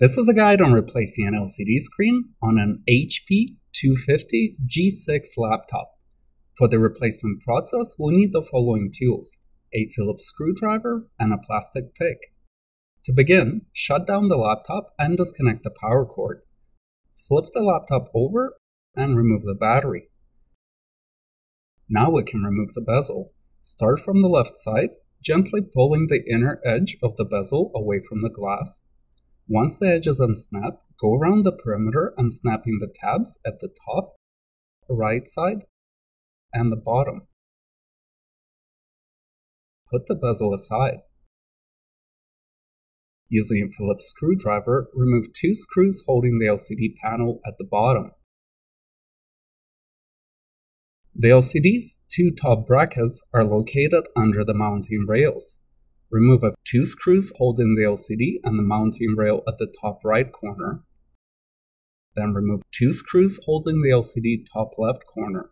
This is a guide on replacing an LCD screen on an HP 250 G6 laptop. For the replacement process, we'll need the following tools, a Phillips screwdriver and a plastic pick. To begin, shut down the laptop and disconnect the power cord. Flip the laptop over and remove the battery. Now we can remove the bezel. Start from the left side, gently pulling the inner edge of the bezel away from the glass. Once the edge edges unsnap, go around the perimeter and snapping the tabs at the top, right side, and the bottom. Put the bezel aside. Using a Phillips screwdriver, remove two screws holding the LCD panel at the bottom. The LCD's two top brackets are located under the mounting rails. Remove two screws holding the LCD and the mounting rail at the top right corner. Then remove two screws holding the LCD top left corner.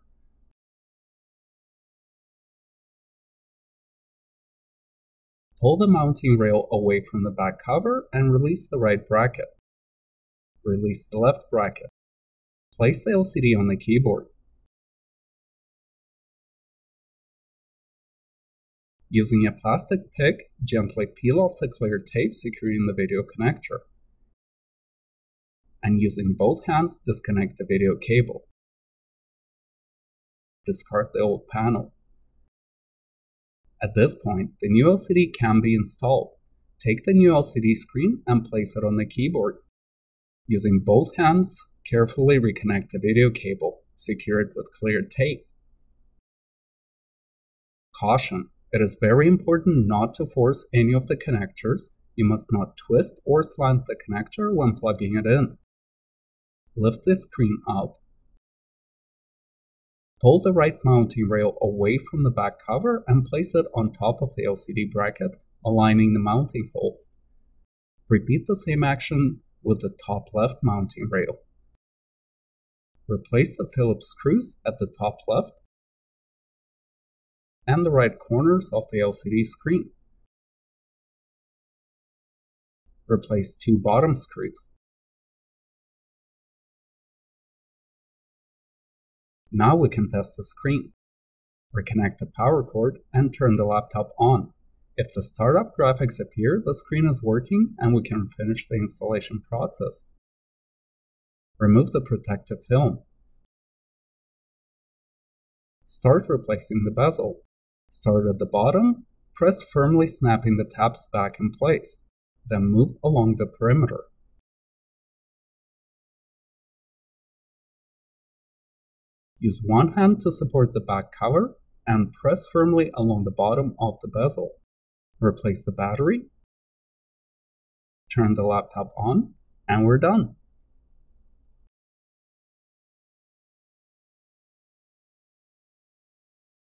Pull the mounting rail away from the back cover and release the right bracket. Release the left bracket. Place the LCD on the keyboard. Using a plastic pick, gently peel off the clear tape securing the video connector. And using both hands, disconnect the video cable. Discard the old panel. At this point, the new LCD can be installed. Take the new LCD screen and place it on the keyboard. Using both hands, carefully reconnect the video cable, secure it with clear tape. Caution! It is very important not to force any of the connectors. You must not twist or slant the connector when plugging it in. Lift the screen up. Pull the right mounting rail away from the back cover and place it on top of the LCD bracket, aligning the mounting holes. Repeat the same action with the top left mounting rail. Replace the Phillips screws at the top left and the right corners of the LCD screen. Replace two bottom screws. Now we can test the screen. Reconnect the power cord and turn the laptop on. If the startup graphics appear, the screen is working and we can finish the installation process. Remove the protective film. Start replacing the bezel. Start at the bottom, press firmly snapping the tabs back in place, then move along the perimeter. Use one hand to support the back cover and press firmly along the bottom of the bezel. Replace the battery, turn the laptop on, and we're done.